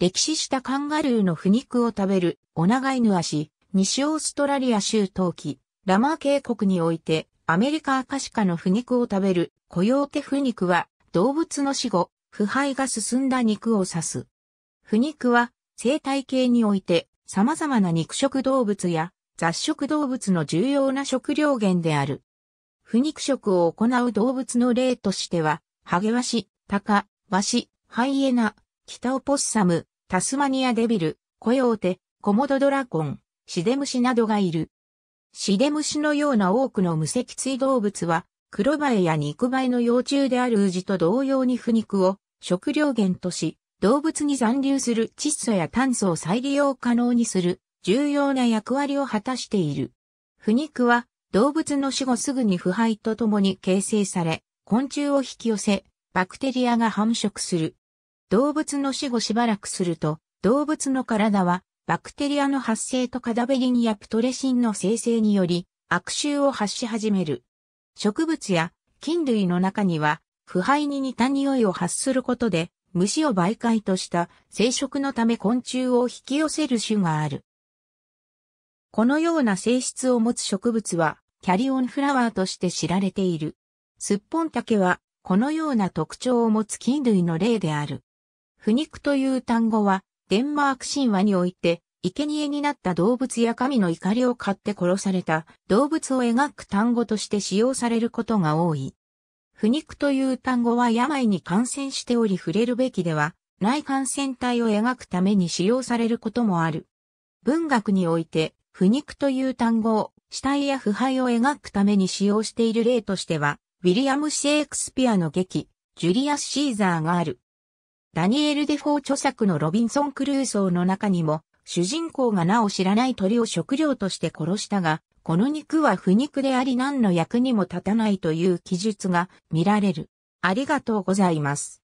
歴史したカンガルーの腐肉を食べるオナガイヌアシ、西オーストラリア州冬季、ラマー渓谷においてアメリカアカシカの腐肉を食べるコヨーテ腐肉は動物の死後、腐敗が進んだ肉を指す。腐肉は生態系において様々な肉食動物や雑食動物の重要な食料源である。腐肉食を行う動物の例としては、ハゲワシ、タカ、ワシ、ハイエナ、キタオポッサム、タスマニアデビル、コヨーテ、コモドドラゴン、シデムシなどがいる。シデムシのような多くの無脊椎動物は、黒バエや肉バエの幼虫であるウジと同様に腐肉を食料源とし、動物に残留する窒素や炭素を再利用可能にする重要な役割を果たしている。腐肉は動物の死後すぐに腐敗とともに形成され、昆虫を引き寄せ、バクテリアが繁殖する。動物の死後しばらくすると、動物の体はバクテリアの発生とカダベリンやプトレシンの生成により悪臭を発し始める。植物や菌類の中には腐敗に似た匂いを発することで虫を媒介とした生殖のため昆虫を引き寄せる種がある。このような性質を持つ植物はキャリオンフラワーとして知られている。スッポンタケはこのような特徴を持つ菌類の例である。腐肉という単語はデンマーク神話において生贄になった動物や神の怒りを買って殺された動物を描く単語として使用されることが多い。腐肉という単語は病に感染しており触れるべきではない感染体を描くために使用されることもある。文学において腐肉という単語を死体や腐敗を描くために使用している例としては、ウィリアム・シェイクスピアの劇、ジュリアス・シーザーがある。ダニエル・デフォー著作のロビンソン・クルーソーの中にも、主人公がなお知らない鳥を食料として殺したが、この肉は不肉であり何の役にも立たないという記述が見られる。ありがとうございます。